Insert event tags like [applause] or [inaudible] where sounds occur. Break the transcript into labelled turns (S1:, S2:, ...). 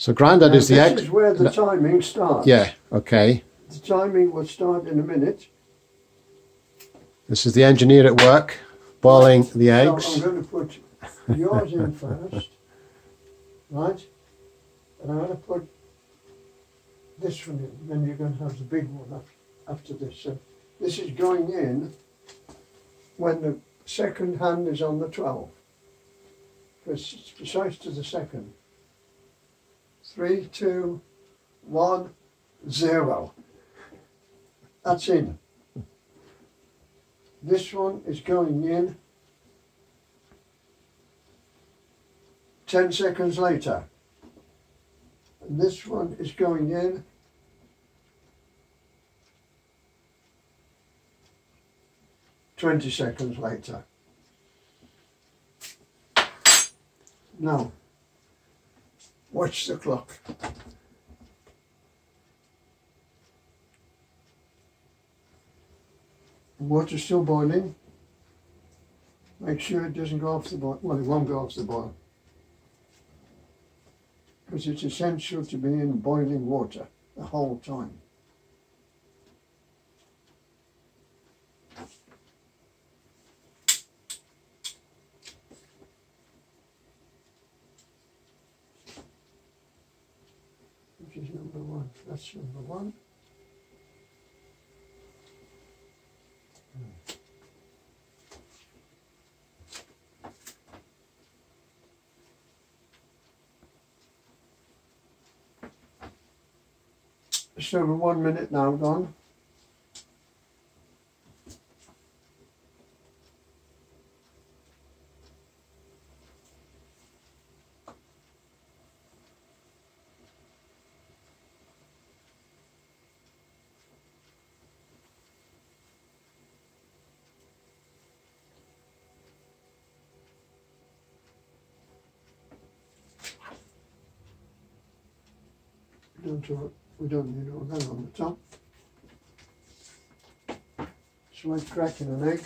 S1: So Grandad is the
S2: this
S1: egg.
S2: is where the
S1: No.
S2: timing starts.
S1: Yeah, okay.
S2: The timing will start in a minute.
S1: This is the engineer at work, boiling the
S2: So I'm going to put yours in first, [laughs] right? And I'm going to put this one in. Then you're going to have the big one af- after this. So this is going in when the second hand is on the 12. Because it's precise to the second. Three, two, one, zero. That's in. This one is going in 10 seconds later. And this one is going in Twenty seconds later. Now, watch the clock. Water's still boiling. Make sure it doesn't go off the boil. Well, it won't go off the boil. Because it's essential to be in boiling water the whole time. Which is number one. That's number one. Hmm. Just over one minute now gone. Don't, do- we don't need that on the top. Like cracking an egg.